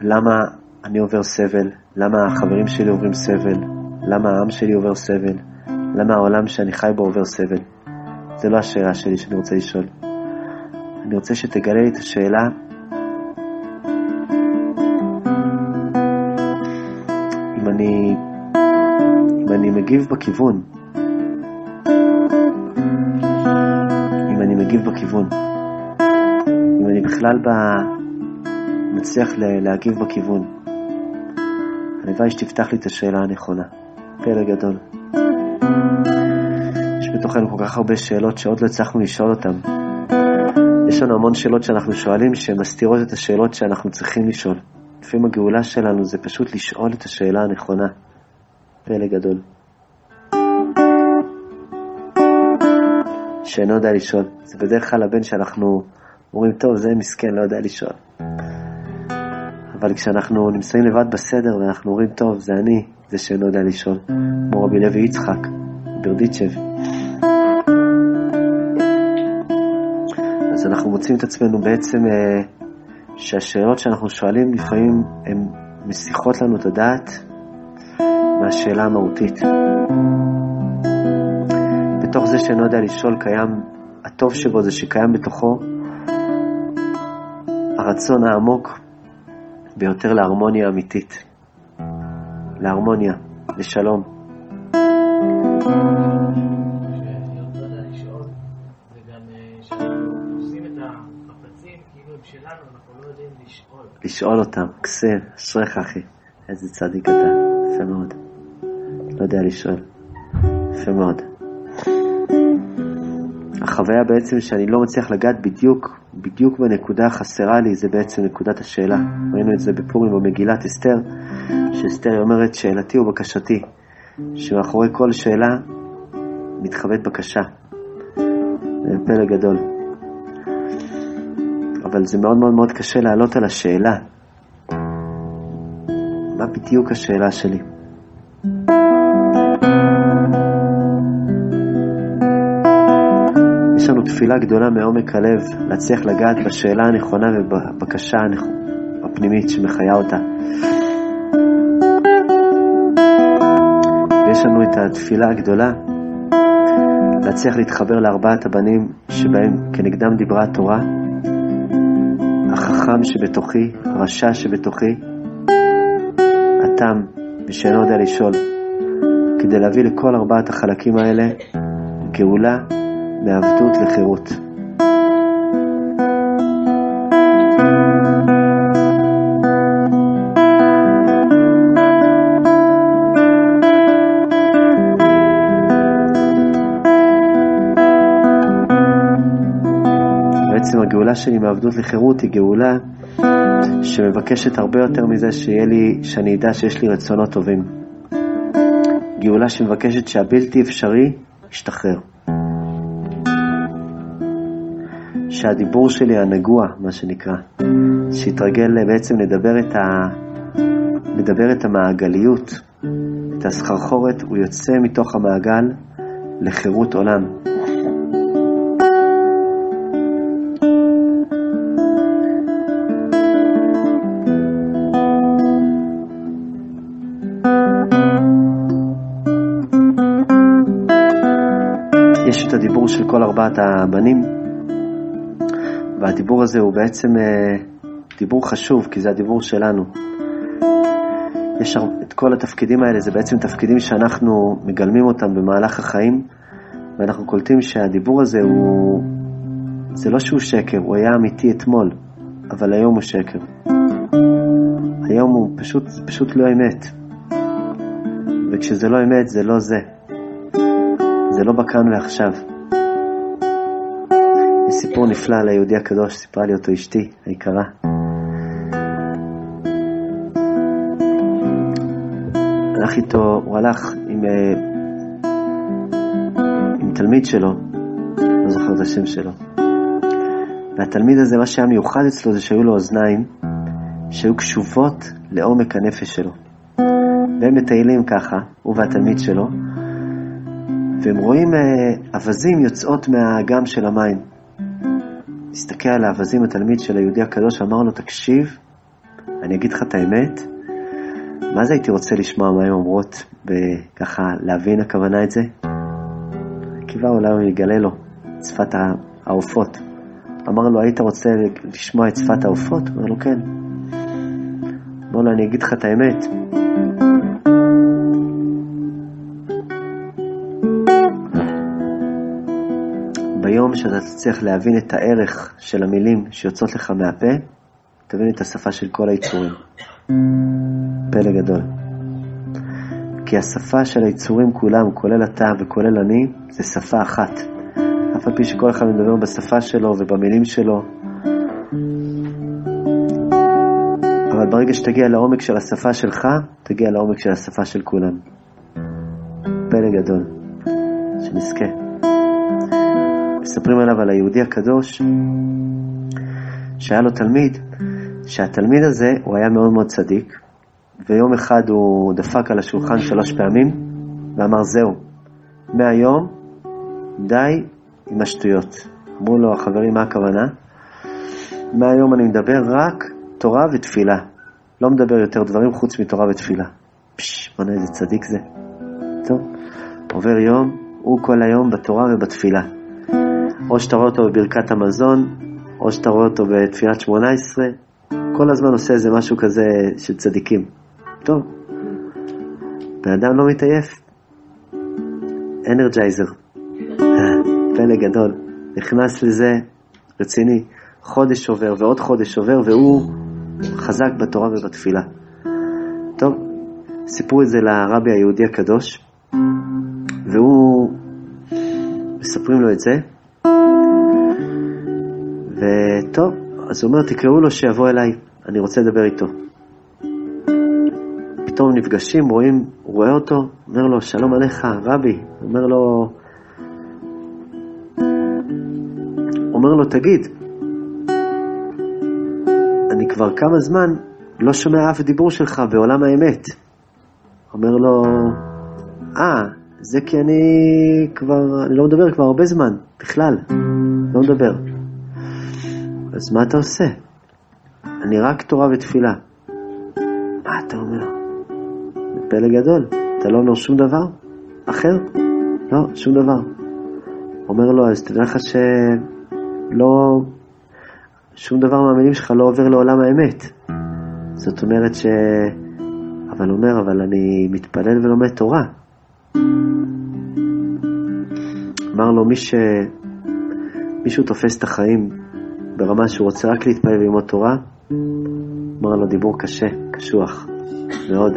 A: למה אני עובר סבל, למה החברים שלי עוברים סבל, למה העם שלי עובר סבל, למה העולם שאני חי בו עובר סבל. זה לא השאלה שלי שאני רוצה לשאול. אני רוצה שתגלה לי את השאלה אם אני, אם אני מגיב בכיוון, אם אני מגיב בכיוון, אם אני בכלל ב... מצליח להגיב בכיוון. הלוואי שתפתח לי את השאלה הנכונה. פלא גדול. בתוכנו כל כך הרבה שאלות שעוד לא הצלחנו לשאול אותן. יש לנו המון שאלות שאנחנו שואלים שהן מסתירות את השאלות שאנחנו צריכים לשאול. לפעמים הגאולה שלנו זה פשוט לשאול את השאלה הנכונה. פלא גדול. שאינו יודע לשאול. זה בדרך כלל הבן שאנחנו אומרים, טוב, זה מסכן, לא יודע לשאול. אבל כשאנחנו נמצאים לבד בסדר ואנחנו אומרים, טוב, זה אני, זה שאינו יודע לשאול. כמו רבי לוי יצחק, ברדיצ'ב. אז אנחנו מוצאים את עצמנו בעצם אה, שהשאלות שאנחנו שואלים לפעמים הן מסיחות לנו את הדעת מהשאלה המהותית. בתוך זה שאינו יודע לשאול קיים, הטוב שבו זה שקיים בתוכו הרצון העמוק ביותר להרמוניה אמיתית, להרמוניה, לשלום.
C: לשאול.
A: אותם, כסה, אשריך אחי, איזה צדיק אתה, יפה מאוד. לא יודע לשאול, יפה מאוד. החוויה בעצם שאני לא מצליח לגעת בדיוק, בדיוק בנקודה החסרה לי, זה בעצם נקודת השאלה. ראינו את זה בפורים במגילת אסתר, שאסתר אומרת שאלתי ובקשתי, שמאחורי כל שאלה מתחבאת בקשה. זה פלא גדול. אבל זה מאוד מאוד מאוד קשה לעלות על השאלה. מה בדיוק השאלה שלי? יש לנו תפילה גדולה מעומק הלב להצליח לגעת בשאלה הנכונה ובבקשה הפנימית שמחיה אותה. ויש לנו את התפילה הגדולה להצליח להתחבר לארבעת הבנים שבהם כנגדם דיברה התורה, החכם שבתוכי, הרשע שבתוכי, התם ושאינו יודע לשאול, כדי להביא לכל ארבעת החלקים האלה גאולה מעבדות לחירות. הגאולה שלי מעבדות לחירות היא גאולה שמבקשת הרבה יותר מזה שיהיה לי, שאני אדע שיש לי רצונות טובים. גאולה שמבקשת שהבלתי אפשרי ישתחרר. שהדיבור שלי הנגוע, מה שנקרא, שיתרגל בעצם לדבר את, ה... לדבר את המעגליות, את הסחרחורת, הוא יוצא מתוך המעגל לחירות עולם. יש את הדיבור של כל ארבעת הבנים, והדיבור הזה הוא בעצם אה, דיבור חשוב, כי זה הדיבור שלנו. יש את כל התפקידים האלה, זה בעצם תפקידים שאנחנו מגלמים אותם במהלך החיים, ואנחנו קולטים שהדיבור הזה הוא... זה לא שהוא שקר, הוא היה אמיתי אתמול, אבל היום הוא שקר. היום הוא פשוט, פשוט לא אמת. וכשזה לא אמת, זה לא זה. זה לא בכאן ועכשיו. יש סיפור נפלא על היהודי הקדוש, סיפרה לי אותו אשתי היקרה. הלך איתו, הוא הלך עם, אה, עם תלמיד שלו, לא זוכר את השם שלו. והתלמיד הזה, מה שהיה מיוחד אצלו זה שהיו לו אוזניים שהיו קשובות לעומק הנפש שלו. והם מטיילים ככה, הוא והתלמיד שלו, והם רואים אה, אווזים יוצאות מהאגם של המים. הסתכל על האווזים, התלמיד של היהודי הקדוש, אמר לו, תקשיב, אני אגיד לך את האמת, מה זה הייתי רוצה לשמוע מה הן אומרות, וככה להבין הכוונה את זה? קיווה אולי יגלה לו את שפת העופות. אמר לו, היית רוצה לשמוע את שפת העופות? אמר לו, כן. אמר לו, אני אגיד לך את האמת. ביום שאתה תצליח להבין את הערך של המילים שיוצאות לך מהפה, תבין את השפה של כל היצורים. פלא גדול. כי השפה של היצורים כולם, כולל אתה וכולל אני, זה שפה אחת. אף על פי שכל אחד מדבר בשפה שלו ובמילים שלו. אבל ברגע שתגיע לעומק של השפה שלך, תגיע לעומק של השפה של כולם. פלא גדול, שנזכה. מספרים עליו על היהודי הקדוש, שהיה לו תלמיד, שהתלמיד הזה, הוא היה מאוד מאוד צדיק, ויום אחד הוא דפק על השולחן שלוש פעמים, ואמר, זהו, מהיום די עם השטויות. אמרו לו החברים, מה הכוונה? מהיום אני מדבר רק תורה ותפילה. לא מדבר יותר דברים חוץ מתורה ותפילה. פשש, בוא'נה איזה צדיק זה. טוב, עובר יום, הוא כל היום בתורה ובתפילה. או שאתה רואה אותו בברכת המזון, או שאתה רואה אותו בתפילת שמונה עשרה, כל הזמן עושה איזה משהו כזה של צדיקים. טוב, בן אדם לא מתעייף. אנרג'ייזר. פלא גדול. נכנס לזה, רציני. חודש עובר ועוד חודש עובר, והוא חזק בתורה ובתפילה. טוב, סיפרו את זה לרבי היהודי הקדוש, והוא, מספרים לו את זה, וטוב, אז הוא אומר, תקראו לו שיבוא אליי, אני רוצה לדבר איתו. פתאום נפגשים, רואים, רואה אותו, אומר לו, שלום עליך, רבי. אומר לו, אומר לו, תגיד, אני כבר כמה זמן לא שומע אף דיבור שלך בעולם האמת. אומר לו, אה, זה כי אני כבר, אני לא מדבר כבר הרבה זמן, בכלל, לא מדבר. אז מה אתה עושה? אני רק תורה ותפילה. מה אתה אומר? זה פלא גדול. אתה לא אומר שום דבר אחר? לא, שום דבר. אומר לו, אז תדע לך שלא, שום דבר מהמילים שלך לא עובר לעולם האמת. זאת אומרת ש... אבל אומר, אבל אני מתפלל ולומד תורה. אמר לו, מי ש... מישהו תופס את החיים ברמה שהוא רוצה רק להתפלל וללמוד תורה, אמר לו דיבור קשה, קשוח, מאוד.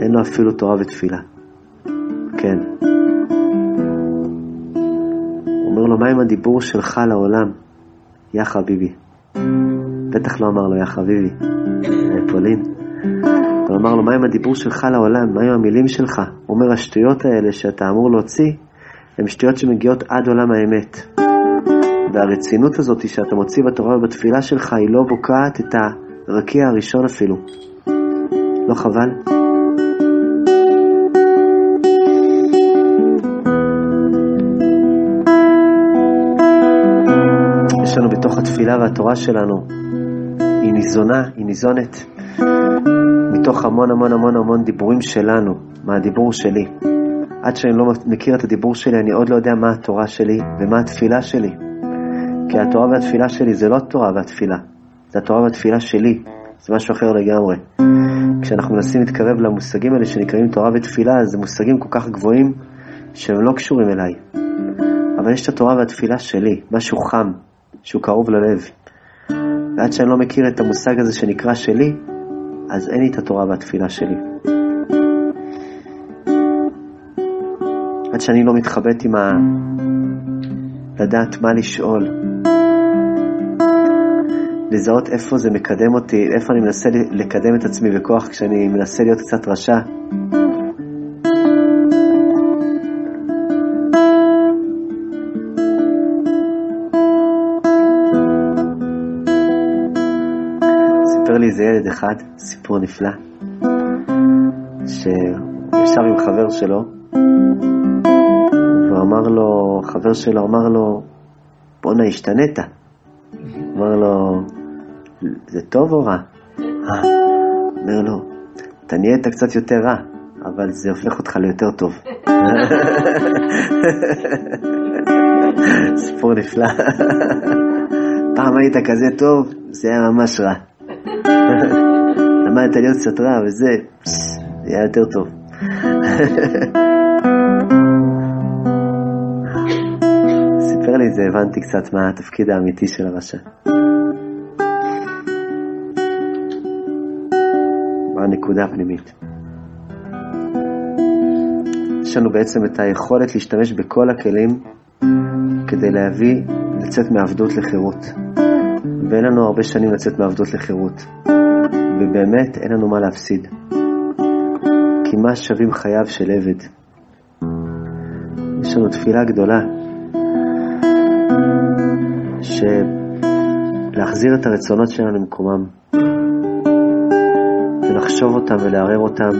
A: אין לו אפילו תורה ותפילה. כן. אומר לו, מה עם הדיבור שלך לעולם? יא חביבי. בטח לא אמר לו, יא חביבי, פולין. הוא אמר לו, מה עם הדיבור שלך לעולם? מה עם המילים שלך? הוא אומר, השטויות האלה שאתה אמור להוציא, הן שטויות שמגיעות עד עולם האמת. והרצינות הזאת שאתה מוציא בתורה ובתפילה שלך, היא לא בוקעת את הרקיע הראשון אפילו. לא חבל? יש לנו בתוך התפילה והתורה שלנו, היא ניזונה, היא ניזונת, מתוך המון המון המון המון דיבורים שלנו, מהדיבור שלי. עד שאני לא מכיר את הדיבור שלי, אני עוד לא יודע מה התורה שלי ומה התפילה שלי. כי התורה והתפילה שלי זה לא התורה והתפילה, זה התורה והתפילה שלי, זה משהו אחר לגמרי. כשאנחנו מנסים להתקרב למושגים האלה שנקראים תורה ותפילה, זה מושגים כל כך גבוהים שהם לא קשורים אליי. אבל יש את התורה והתפילה שלי, משהו חם, שהוא קרוב ללב. ועד שאני לא מכיר את המושג הזה שנקרא שלי, אז אין לי את התורה והתפילה שלי. עד שאני לא מתחבט עם ה... לדעת מה לשאול, לזהות איפה זה מקדם אותי, איפה אני מנסה לקדם את עצמי בכוח כשאני מנסה להיות קצת רשע. סיפר לי איזה ילד אחד, סיפור נפלא, שישב עם חבר שלו, והוא אמר לו, חבר שלו אמר לו, בואנה, השתנית. אמר לו, זה טוב או רע? אה. אומר לו, אתה נהיית קצת יותר רע, אבל זה הופך אותך ליותר טוב. סיפור נפלא. פעם היית כזה טוב, זה היה ממש רע. למדת להיות קצת רע וזה, זה היה יותר טוב. סיפר לי את זה, הבנתי קצת מה התפקיד האמיתי של הרשע. הנקודה הפנימית. יש לנו בעצם את היכולת להשתמש בכל הכלים כדי להביא, לצאת מעבדות לחירות. ואין לנו הרבה שנים לצאת מעבדות לחירות. ובאמת אין לנו מה להפסיד. כי מה שווים חייו של עבד? יש לנו תפילה גדולה, שלהחזיר את הרצונות שלנו למקומם, ולחשוב אותם ולערער אותם,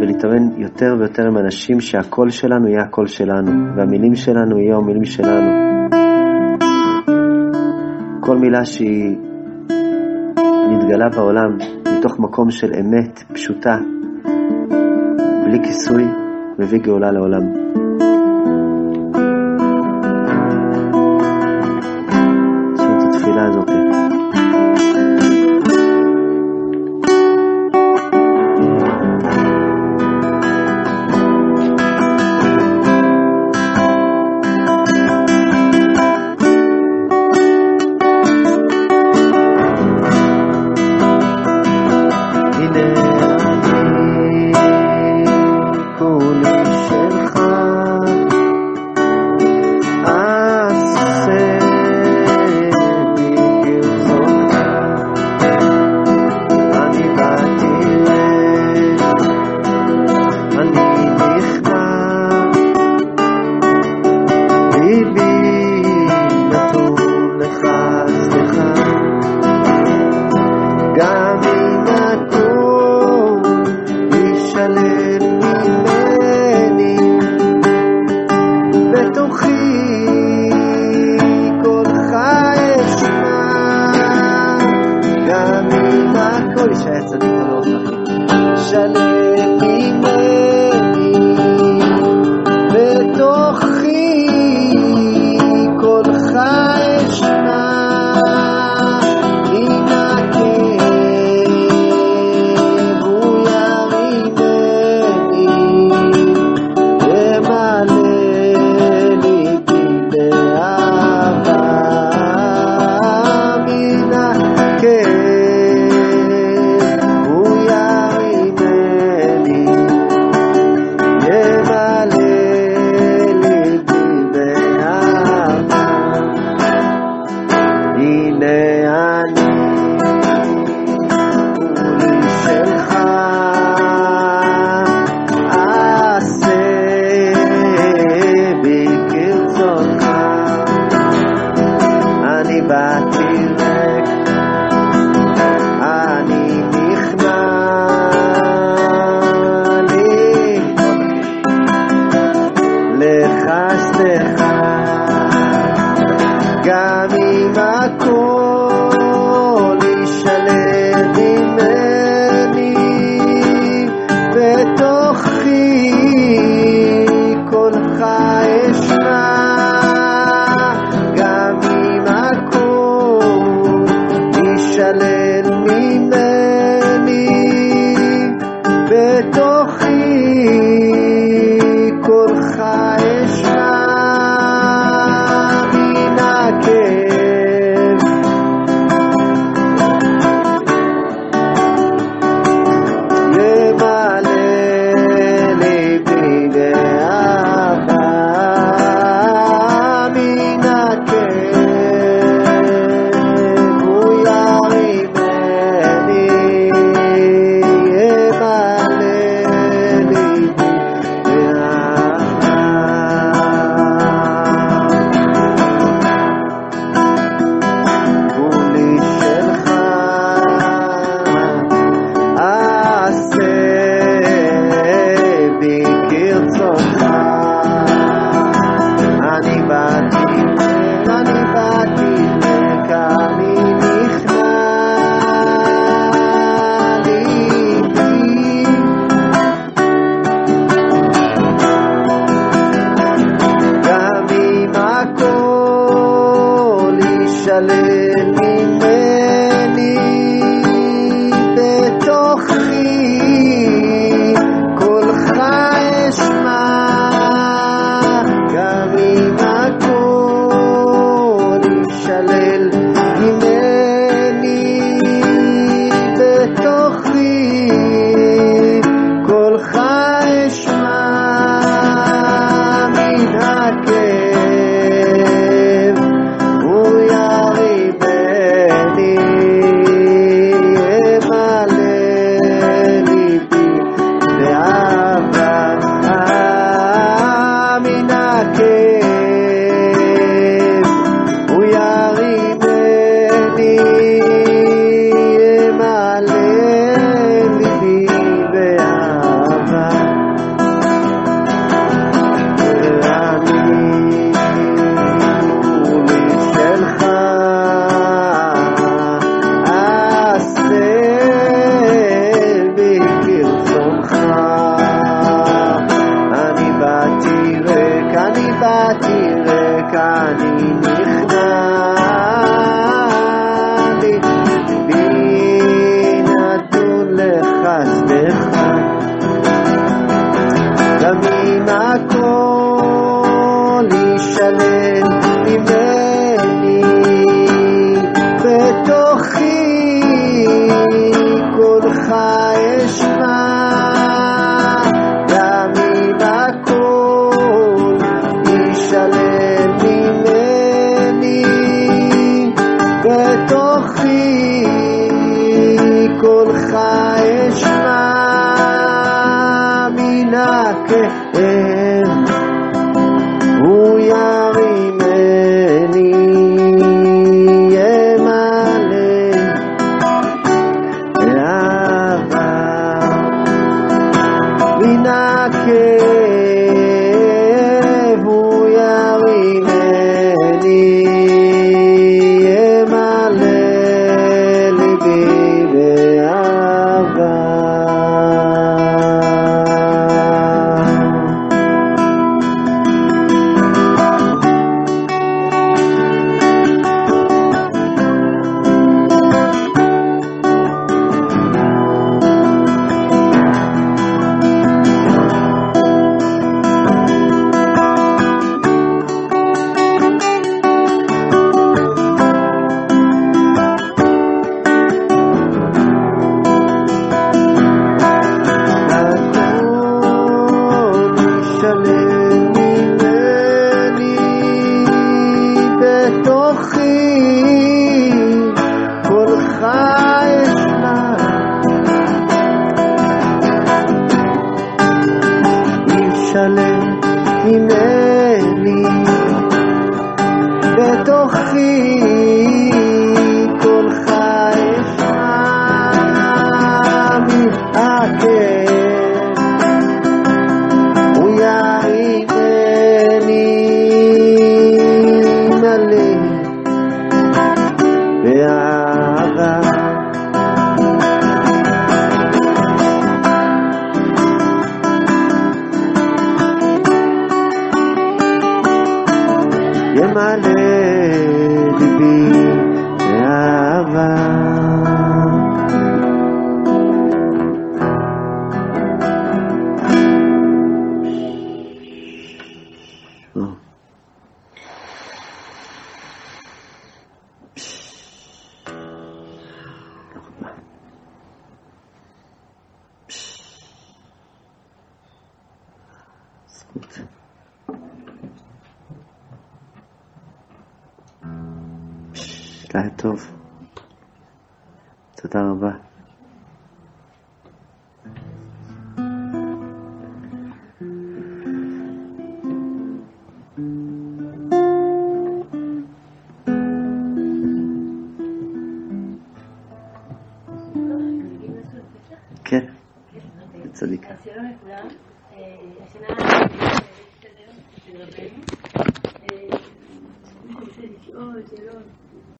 A: ולהתאמן יותר ויותר עם אנשים שהקול שלנו יהיה הקול שלנו, והמילים שלנו יהיו המילים שלנו. כל מילה שהיא נתגלה בעולם מתוך מקום של אמת פשוטה, בלי כיסוי, מביא גאולה לעולם.